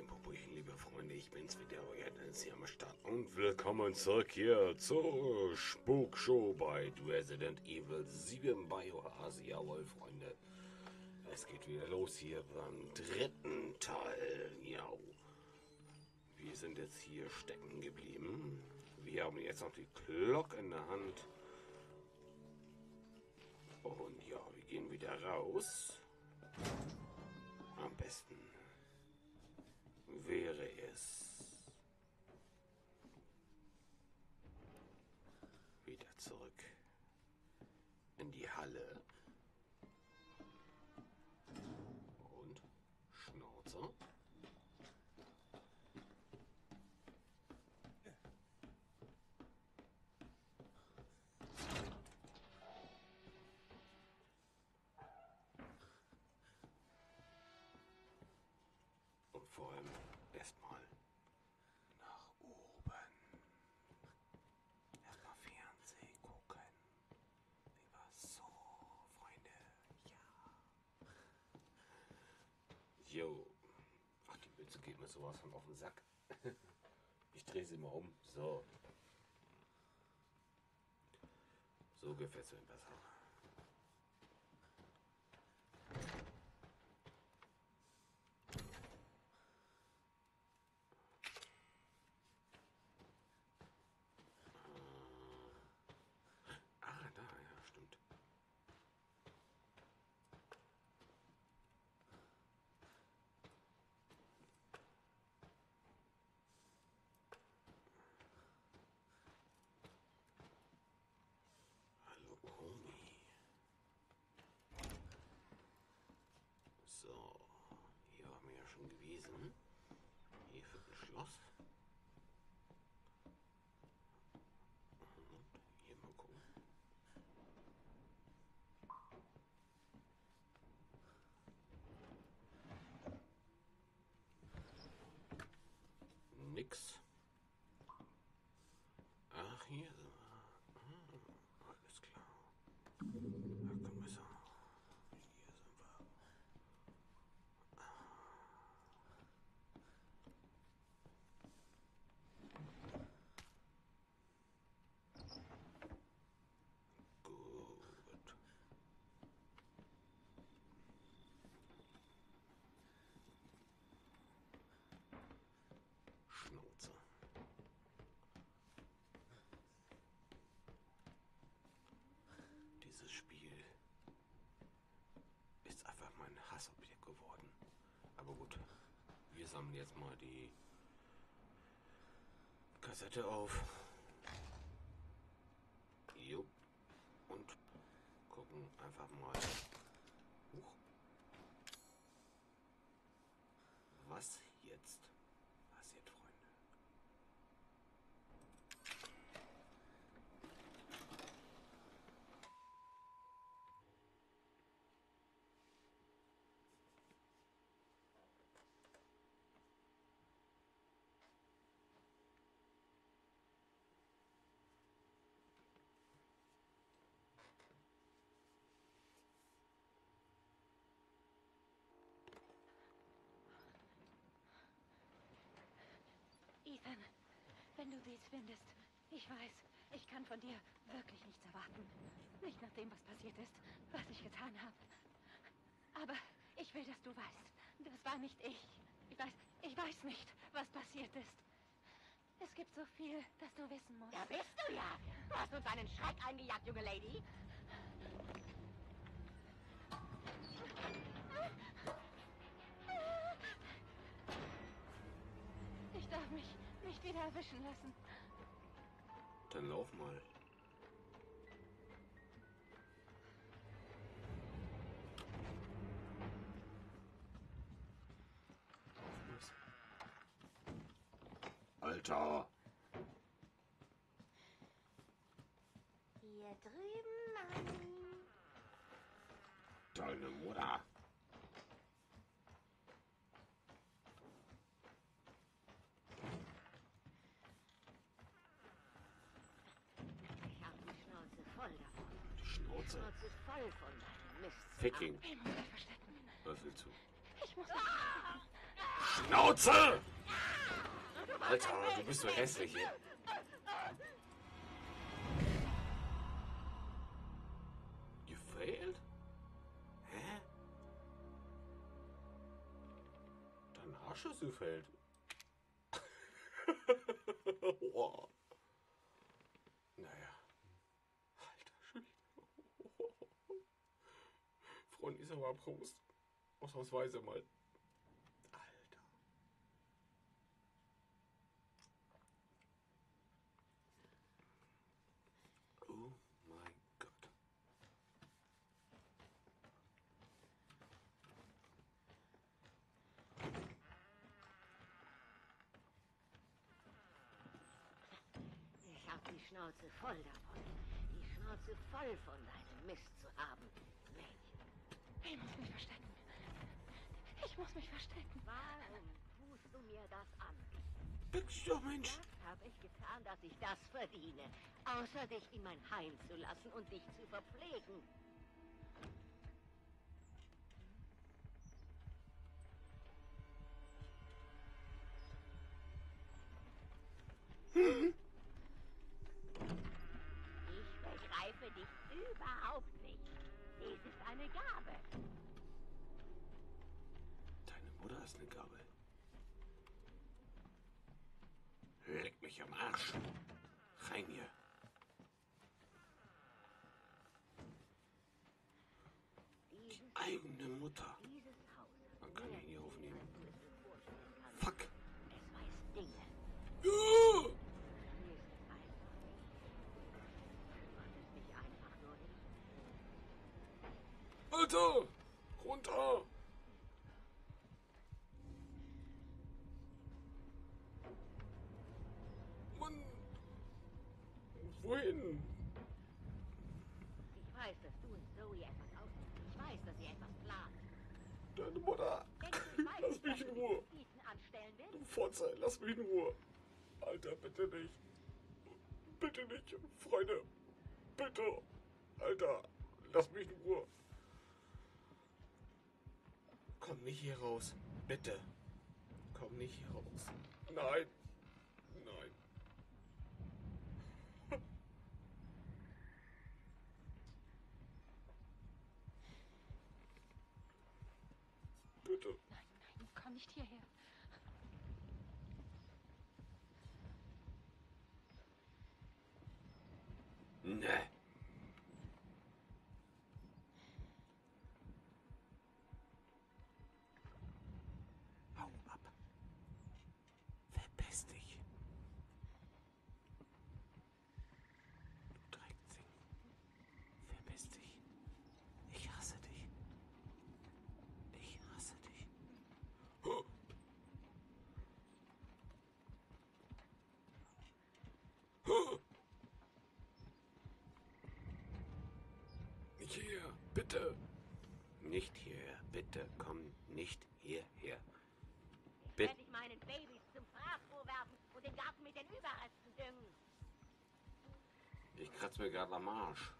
Pupuchen, liebe Freunde, ich bin's wieder, euer Dennis hier am Start und willkommen zurück hier zur Spukshow bei Resident Evil 7 Biohazard. Jawohl, Freunde, es geht wieder los hier beim dritten Teil. Ja, wir sind jetzt hier stecken geblieben. Wir haben jetzt noch die Glocke in der Hand. Und ja, wir gehen wieder raus. Am besten wäre es. Wieder zurück in die Halle und Schnauzer. Und vor allem erstmal nach oben. Erstmal Fernsehen gucken. Wie war's so, Freunde? Ja. Jo. Ach, die Mütze geht mir sowas von auf den Sack. Ich drehe sie mal um. So. So gefällt es mir besser. Ah, da, ja, stimmt. Hallo, Omi. So, hier waren wir ja schon gewesen. Hier für ein Schloss. Und hier mal gucken. Nix. Ach, hier sind wir. Ah, alles klar. Da kommen wir so. Hier sind wir. Gut. Schnauze. Dieses Spiel ist einfach mein Hassobjekt geworden. Aber gut, wir sammeln jetzt mal die Kassette auf. Jupp. Und gucken einfach mal. Huch. Was jetzt passiert, Freunde? Ethan, wenn du dies findest, ich weiß, ich kann von dir wirklich nichts erwarten. Nicht nach dem, was passiert ist, was ich getan habe. Aber ich will, dass du weißt, das war nicht ich. Ich weiß, ich weiß nicht, was passiert ist. Es gibt so viel, das du wissen musst. Da bist du ja. Du hast uns einen Schreck eingejagt, junge Lady. Nicht wieder erwischen lassen. Dann lauf mal. Alter! Hier drüben, Mami. Deine Mutter! Ich habe die Schnauze voll davon. Die Die Schnauze. Schnauze ist voll von deinem Mist. Ficking. Was willst du? Ich muss. Schnauze! Alter, du bist so hässlich hier. You failed? Hä? Dein Arsch ist gefällt. wow. Ist aber Prost. Ausnahmsweise mal. Alter. Oh mein Gott. Ich hab die Schnauze voll davon. Die Schnauze voll von deinem Mist zu haben. Ich muss mich verstecken. Ich muss mich verstecken. warum tust du mir das an? Bix doch, Mensch. Was habe ich getan, dass ich das verdiene? Außer dich in mein Heim zu lassen und dich zu verpflegen. Ich begreife dich überhaupt nicht. Dies ist eine Gabe. Deine Mutter ist eine Gabel. Leck mich am Arsch. Rein hier. Dieses, Eigene Mutter. dieses Haus. Man kann ihn hier aufnehmen. Du es dir vorstellen kannst. Fuck. Es weiß Dinge. Uh! Hier ist es einfach nicht. Du wolltest mich einfach nur nicht. Alter! Runter! Mann! Wohin? Ich weiß, dass du und Zoe etwas ausmacht. Ich weiß, dass ihr etwas plant. Deine Mutter! Du, weiß Lass mich in Ruhe! Du Fotze, lass mich in Ruhe! Alter, bitte nicht! Bitte nicht, Freunde! Bitte! Alter, lass mich in Ruhe! Komm nicht hier raus. Bitte. Komm nicht hier raus. Nein. Bitte. Nein, nein, komm nicht hierher. Ne. Hau ab. Verpiss dich. Du Drecksing. Verpiss dich. Ich hasse dich. Ich hasse dich. Huh. Huh. Nicht hierher, bitte. Nicht hierher, bitte. Komm nicht hierher. Ich Bitte. werde dich meinen Babys zum Fraßrohr werfen und den Garten mit den Überresten düngen. Ich kratz mir gerade am Arsch.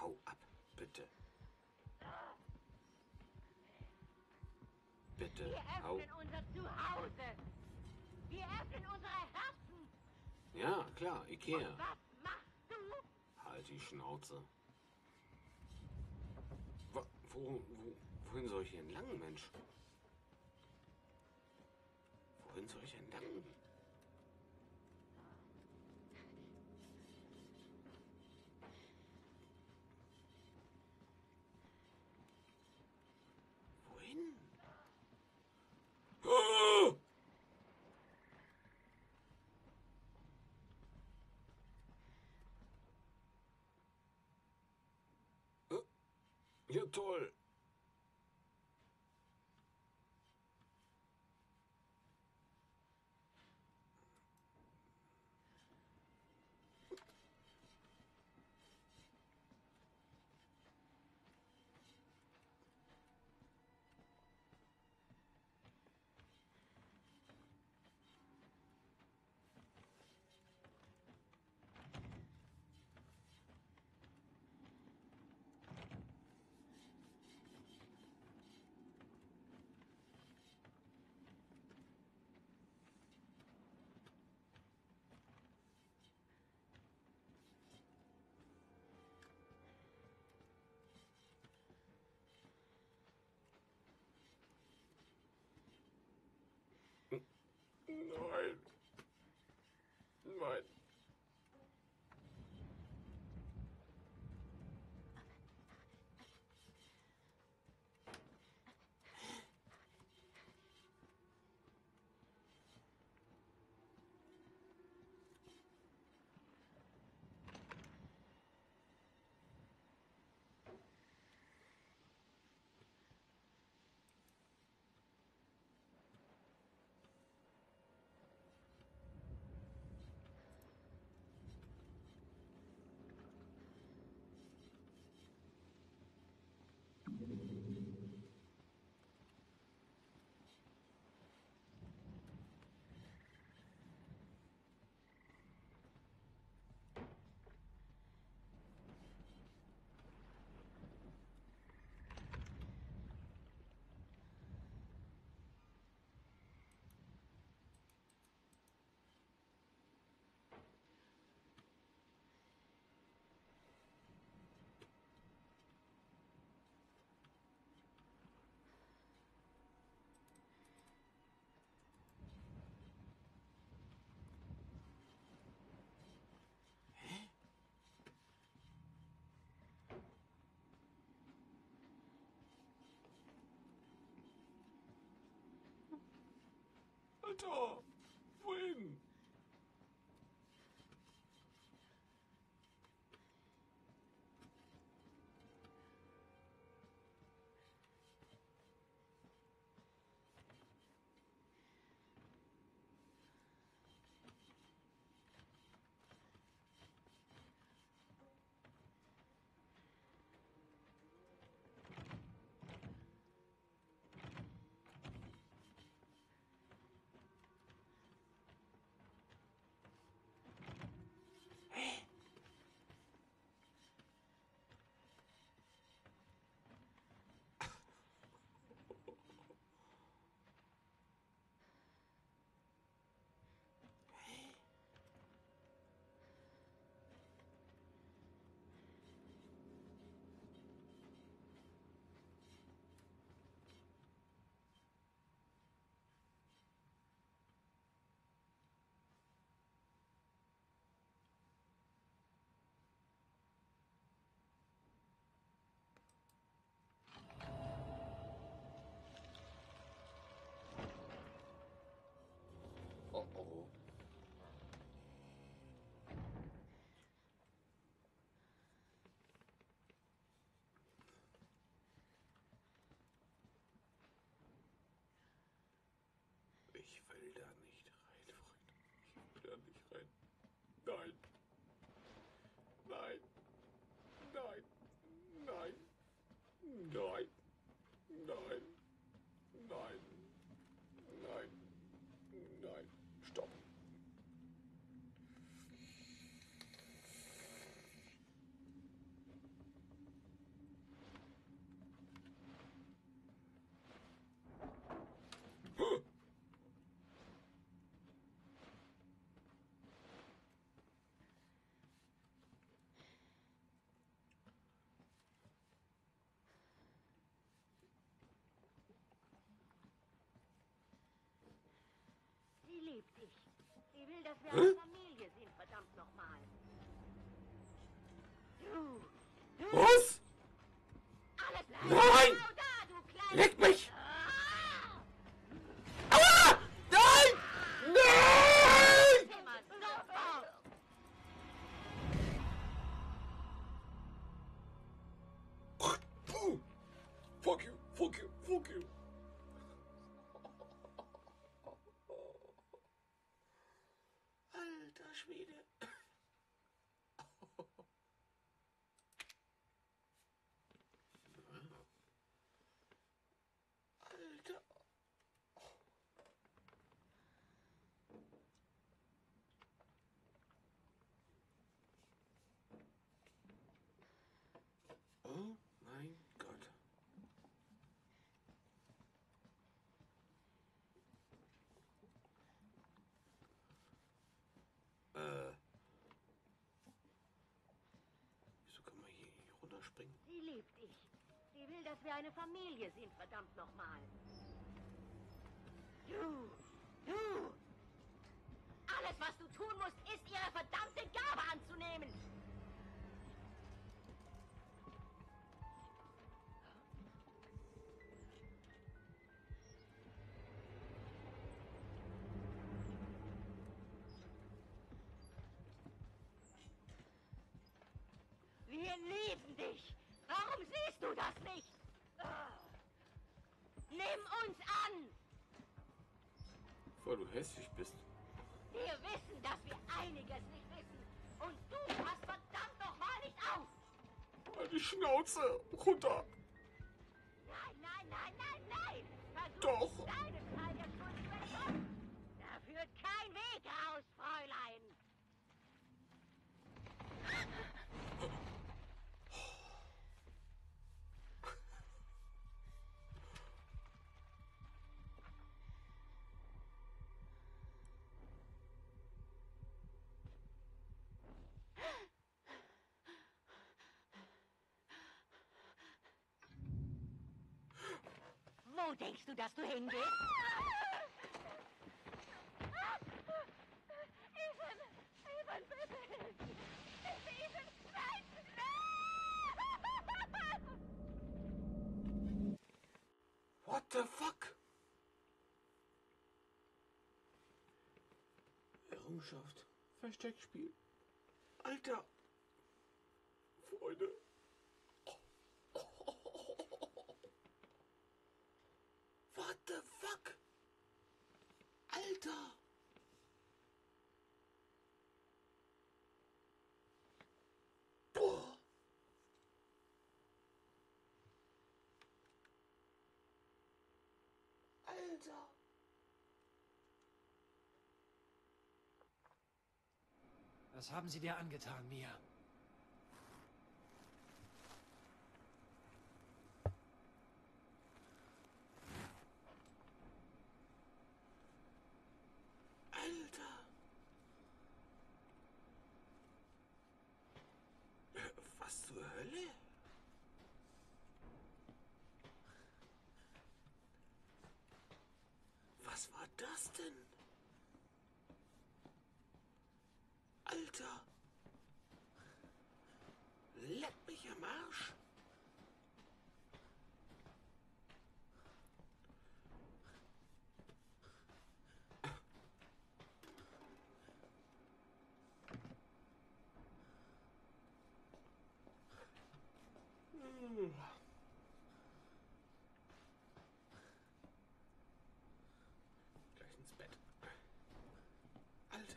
Hau ab, bitte. Bitte, Wir hau. öffnen unser Zuhause. Wir öffnen unsere Herzen. Ja, klar, Ikea. Was du? Halt die Schnauze. Wo, wo, wo, wohin soll ich hier entlang, Mensch? Wohin soll ich entlang? Toll. Lord. Alter! Wohin? Will da nicht rein, Freunde. Ich will da nicht rein. Sie liebt dich. Sie will, dass wir eine Familie sind, verdammt nochmal. Du, du, Was? Runterspringen? Sie liebt dich. Sie will, dass wir eine Familie sind, verdammt nochmal. Du, du, Alles, was du tun musst, ist ihre verdammte Gabe anzunehmen. Weil du hässlich bist. Wir wissen, dass wir einiges nicht wissen. Und du passt verdammt nochmal nicht auf. Halt die Schnauze runter. Nein, nein, nein, nein, nein. Versuch Doch. deinen Teil der Schuld zu entkommen. Da führt kein Weg raus, Fräulein. Wo denkst du, dass du hingehst? Ethan! Ethan, bitte! Bitte, Ethan! Nein! Nein! What the fuck? Errungenschaft. Versteckspiel. Alter. Freunde. What the fuck? Alter. Boah. Alter. Was haben Sie dir angetan, Mia? Alter. Äh, Was zur Hölle? Was war das? Alter. Leck mich am Arsch. Gleich ins Bett. Alter.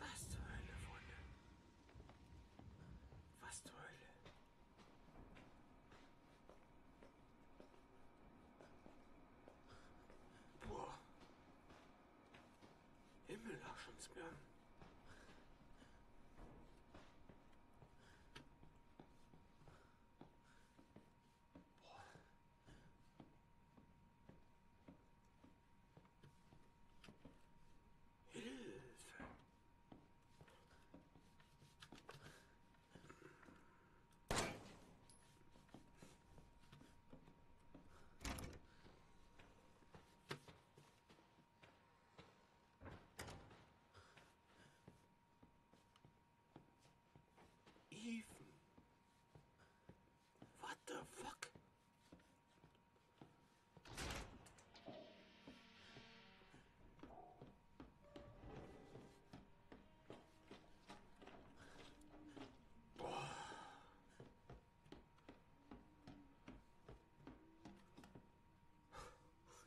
Was zur Hölle, Freunde? Was zur Hölle? Boah. Himmel, Aschensbirn. Hilfe. Ethan. What the fuck?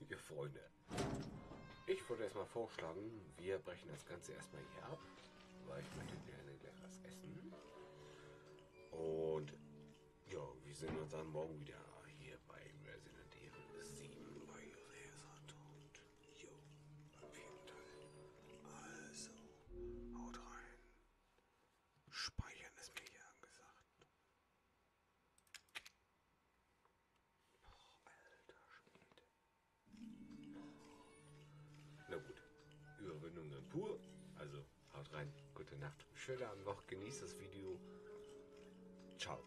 Ihr Freunde. Ich würde erstmal vorschlagen, wir brechen das Ganze erstmal hier ab, weil ich möchte gerne gleich was essen. Und ja, wir sehen uns dann morgen wieder Schöne Abend genießt das Video. Ciao,